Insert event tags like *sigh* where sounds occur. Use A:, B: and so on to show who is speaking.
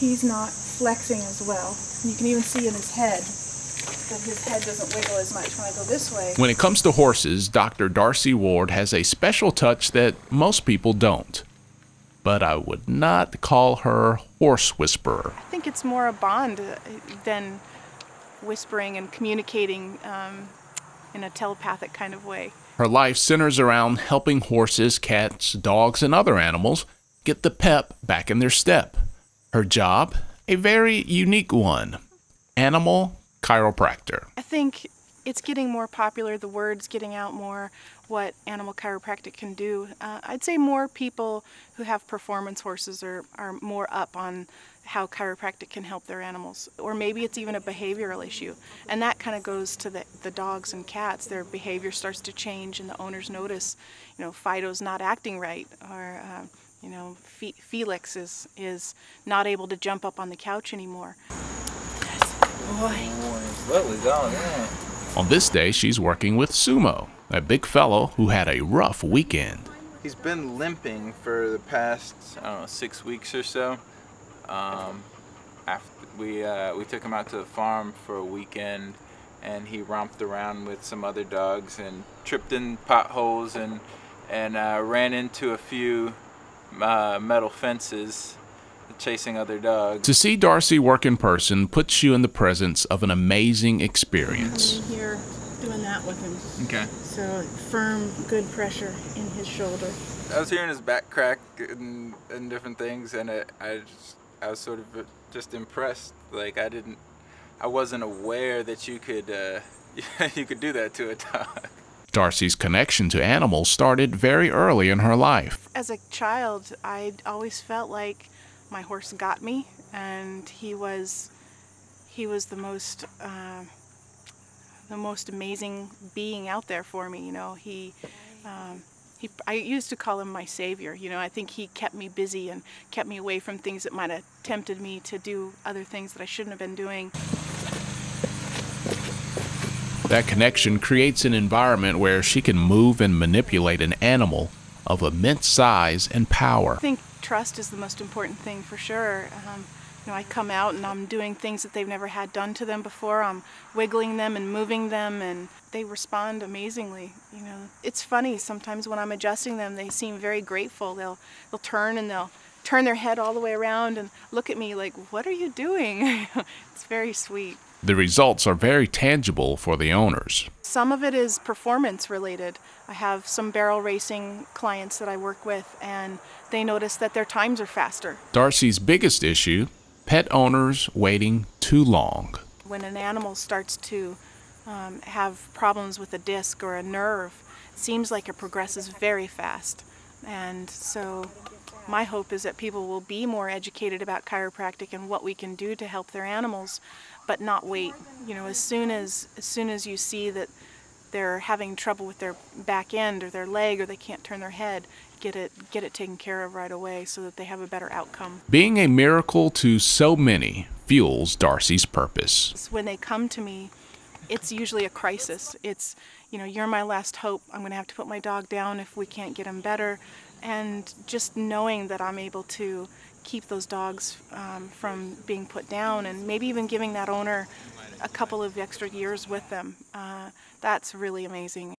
A: He's not flexing as well. You can even see in his head that his head doesn't wiggle as much when I go this way.
B: When it comes to horses, Dr. Darcy Ward has a special touch that most people don't. But I would not call her horse whisperer.
A: I think it's more a bond uh, than whispering and communicating um, in a telepathic kind of way.
B: Her life centers around helping horses, cats, dogs, and other animals get the pep back in their step. Her job, a very unique one animal chiropractor.
A: I think it's getting more popular, the word's getting out more, what animal chiropractic can do. Uh, I'd say more people who have performance horses are, are more up on how chiropractic can help their animals. Or maybe it's even a behavioral issue. And that kind of goes to the, the dogs and cats. Their behavior starts to change and the owners notice, you know, Fido's not acting right or, uh, you know, Felix is, is not able to jump up on the couch anymore. Boy.
B: On this day, she's working with Sumo, a big fellow who had a rough weekend.
C: He's been limping for the past, I don't know, six weeks or so. Um, after we, uh, we took him out to the farm for a weekend and he romped around with some other dogs and tripped in potholes and, and uh, ran into a few uh, metal fences chasing other dogs.
B: To see Darcy work in person puts you in the presence of an amazing experience.
A: Here, doing that with him.
C: Okay.
A: So firm, good pressure in his shoulder.
C: I was hearing his back crack and, and different things, and it, I, just, I was sort of just impressed. Like I didn't, I wasn't aware that you could, uh, *laughs* you could do that to a dog.
B: Darcy's connection to animals started very early in her life.
A: As a child, I always felt like my horse got me, and he was he was the most uh, the most amazing being out there for me. You know, he. Um, he, I used to call him my savior. You know, I think he kept me busy and kept me away from things that might have tempted me to do other things that I shouldn't have been doing.
B: That connection creates an environment where she can move and manipulate an animal of immense size and power.
A: I think trust is the most important thing for sure. Um, you know, I come out and I'm doing things that they've never had done to them before. I'm wiggling them and moving them and they respond amazingly. You know, it's funny sometimes when I'm adjusting them, they seem very grateful. They'll they'll turn and they'll turn their head all the way around and look at me like, "What are you doing?" *laughs* it's very sweet.
B: The results are very tangible for the owners.
A: Some of it is performance related. I have some barrel racing clients that I work with, and they notice that their times are faster.
B: Darcy's biggest issue pet owners waiting too long.
A: When an animal starts to um, have problems with a disc or a nerve, it seems like it progresses very fast. And so my hope is that people will be more educated about chiropractic and what we can do to help their animals, but not wait. You know, as soon as as soon as you see that they're having trouble with their back end or their leg or they can't turn their head, get it get it taken care of right away so that they have a better outcome.
B: Being a miracle to so many fuels Darcy's purpose.
A: When they come to me, it's usually a crisis. It's, you know, you're my last hope. I'm going to have to put my dog down if we can't get him better and just knowing that I'm able to keep those dogs um, from being put down and maybe even giving that owner a couple of extra years with them, uh, that's really amazing.